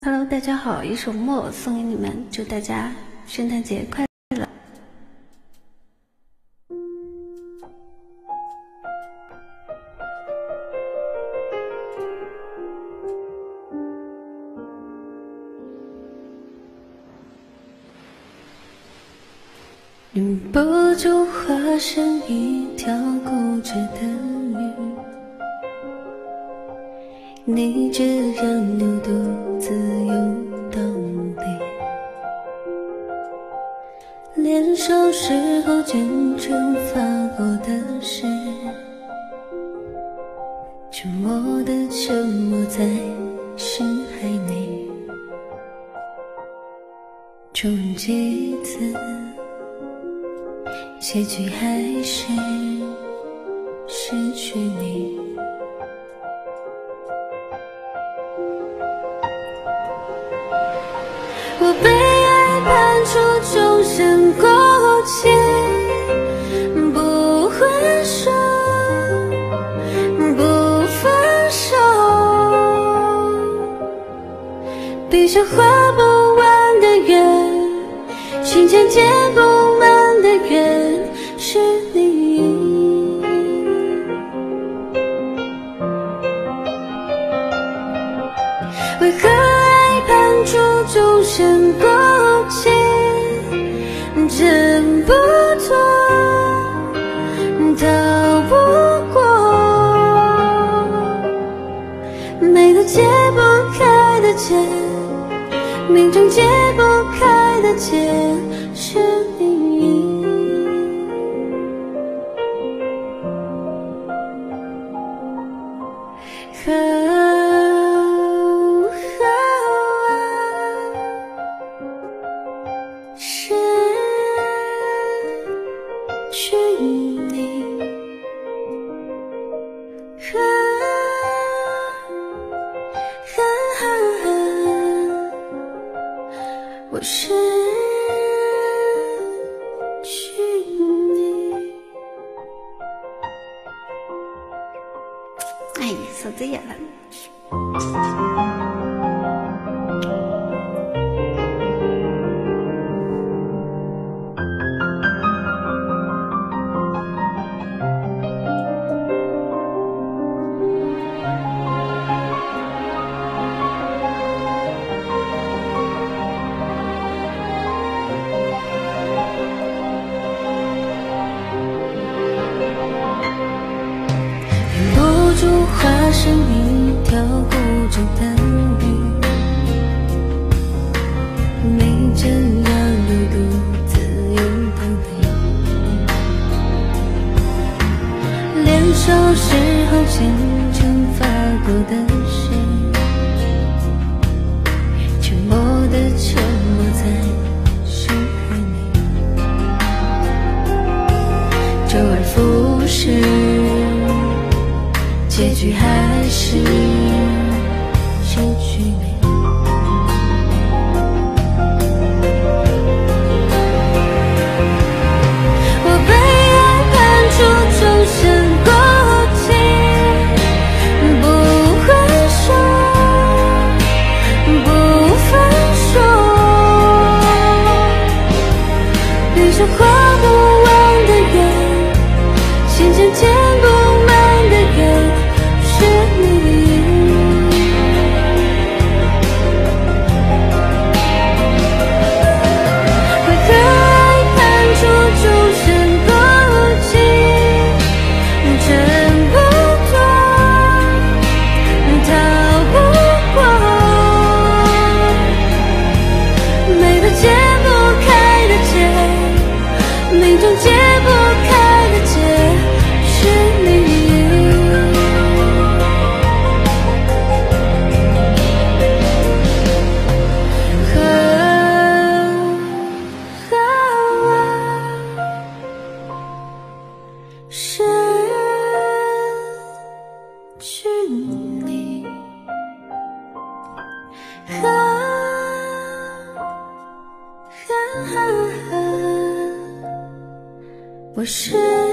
Hello，大家好，一首《默》送给你们，祝大家圣诞节快乐！忍不住化身一条固执的你这样牛独自游到底，年少时候真正发过的誓，沉默的沉默在深海内，冲几次，结局还是失去你。我被爱判处终身孤寂，不还手，不放手，闭上画不完的圆，心间填不满的缘，是你。为何？终身过期，挣不脱，逃不过，美的解不开的结，命中解不开的结，是命运你。去你，啊啊啊！我失去你。哎，嗓子哑了。化身一条固执的鱼，没这样又独自游到底。年少时候虔诚发过的誓，沉默的沉默在深海里，周而复始。结局还是我是。